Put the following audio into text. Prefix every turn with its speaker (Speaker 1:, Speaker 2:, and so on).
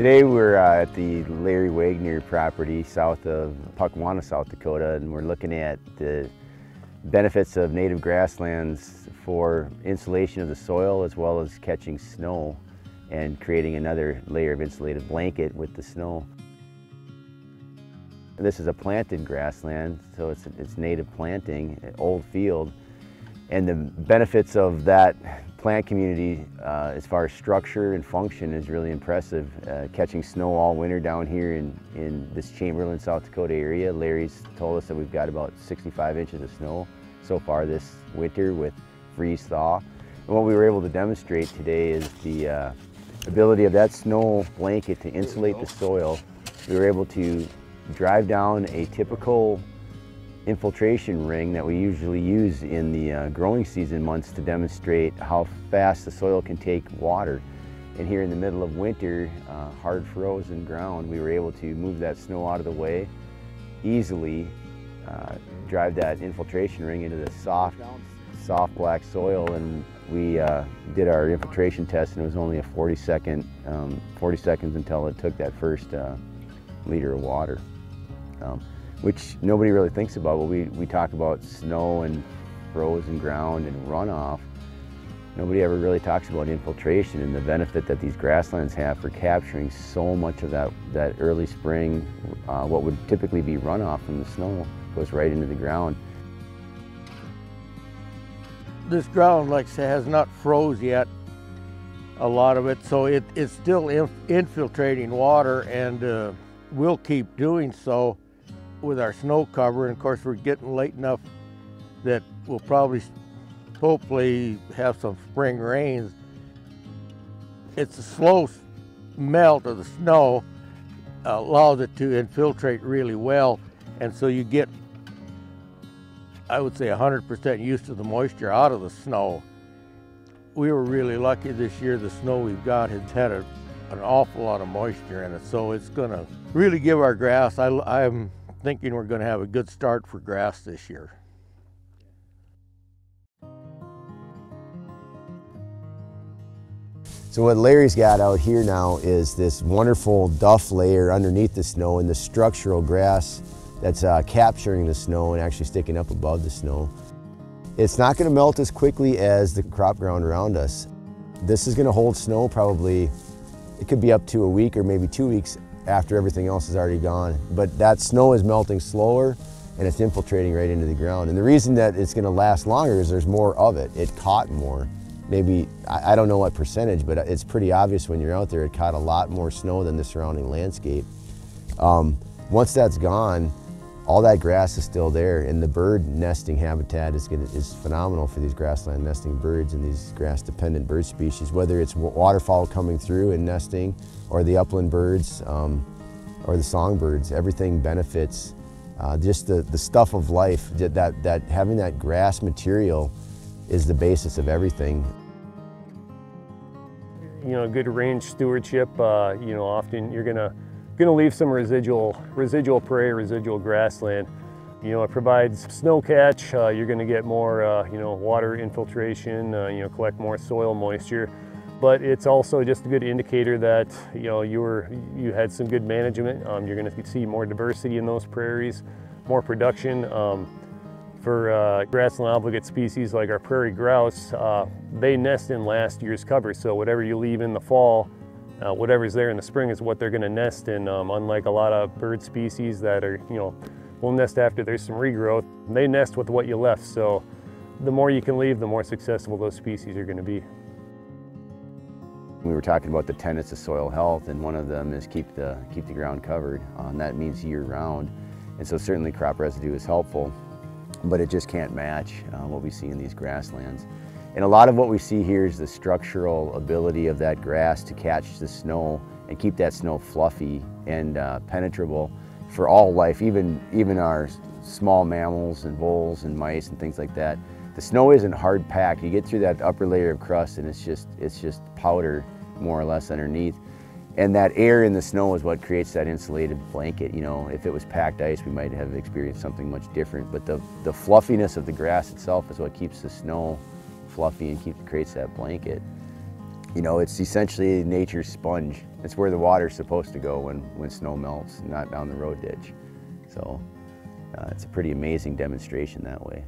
Speaker 1: Today we're uh, at the Larry Wagner property south of Pukwana, South Dakota, and we're looking at the benefits of native grasslands for insulation of the soil as well as catching snow and creating another layer of insulated blanket with the snow. This is a planted grassland, so it's, it's native planting, old field, and the benefits of that plant community uh, as far as structure and function is really impressive. Uh, catching snow all winter down here in, in this Chamberlain, South Dakota area. Larry's told us that we've got about 65 inches of snow so far this winter with freeze thaw. And what we were able to demonstrate today is the uh, ability of that snow blanket to insulate the soil. We were able to drive down a typical infiltration ring that we usually use in the uh, growing season months to demonstrate how fast the soil can take water. And here in the middle of winter, uh, hard frozen ground, we were able to move that snow out of the way easily, uh, drive that infiltration ring into the soft, soft black soil and we uh, did our infiltration test and it was only a 40 second, um, 40 seconds until it took that first uh, liter of water. Um, which nobody really thinks about. But we, we talk about snow and frozen ground and runoff. Nobody ever really talks about infiltration and the benefit that these grasslands have for capturing so much of that, that early spring, uh, what would typically be runoff from the snow, goes right into the ground.
Speaker 2: This ground, like I say, has not froze yet, a lot of it, so it, it's still inf infiltrating water and uh, will keep doing so with our snow cover. And of course, we're getting late enough that we'll probably, hopefully, have some spring rains. It's a slow melt of the snow allows it to infiltrate really well. And so you get, I would say 100% use of the moisture out of the snow. We were really lucky this year. The snow we've got has had a, an awful lot of moisture in it. So it's gonna really give our grass, I, I'm thinking we're going to have a good start for grass this year.
Speaker 1: So what Larry's got out here now is this wonderful duff layer underneath the snow and the structural grass that's uh, capturing the snow and actually sticking up above the snow. It's not going to melt as quickly as the crop ground around us. This is going to hold snow probably, it could be up to a week or maybe two weeks after everything else is already gone. But that snow is melting slower and it's infiltrating right into the ground. And the reason that it's gonna last longer is there's more of it. It caught more. Maybe, I, don't know what percentage, but it's pretty obvious when you're out there, it caught a lot more snow than the surrounding landscape. Um, once that's gone, all that grass is still there and the bird nesting habitat is, gonna, is phenomenal for these grassland nesting birds and these grass dependent bird species, whether it's waterfowl coming through and nesting or the upland birds um, or the songbirds, everything benefits uh, just the, the stuff of life, that, that having that grass material is the basis of everything.
Speaker 3: You know, good range stewardship, uh, you know, often you're going to leave some residual, residual prairie, residual grassland. You know, it provides snow catch. Uh, you're going to get more, uh, you know, water infiltration. Uh, you know, collect more soil moisture. But it's also just a good indicator that you know you were you had some good management. Um, you're going to see more diversity in those prairies, more production. Um, for uh, grassland obligate species like our prairie grouse, uh, they nest in last year's cover. So whatever you leave in the fall, uh, whatever's there in the spring is what they're going to nest in. Um, unlike a lot of bird species that are, you know, will nest after there's some regrowth, they nest with what you left. So the more you can leave, the more successful those species are going to be.
Speaker 1: We were talking about the tenets of soil health, and one of them is keep the, keep the ground covered. Um, that means year-round. And so certainly crop residue is helpful, but it just can't match uh, what we see in these grasslands. And a lot of what we see here is the structural ability of that grass to catch the snow and keep that snow fluffy and uh, penetrable for all life, even, even our small mammals and voles and mice and things like that. The snow isn't hard packed. You get through that upper layer of crust and it's just, it's just powder more or less underneath. And that air in the snow is what creates that insulated blanket. You know, if it was packed ice, we might have experienced something much different. But the, the fluffiness of the grass itself is what keeps the snow fluffy and keeps, creates that blanket. you know, it's essentially nature's sponge. It's where the water's supposed to go when, when snow melts, not down the road ditch. So uh, it's a pretty amazing demonstration that way.